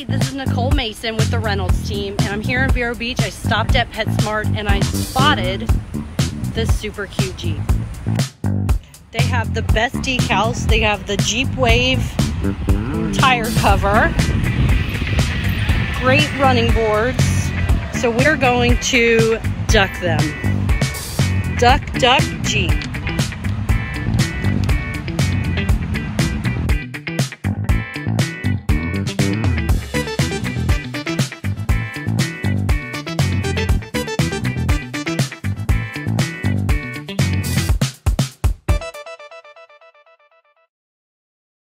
Hi, this is Nicole Mason with the Reynolds team, and I'm here in Vero Beach. I stopped at PetSmart and I spotted this super cute Jeep. They have the best decals. They have the Jeep Wave tire cover, great running boards. So we're going to duck them. Duck, duck, Jeep.